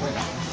Bueno.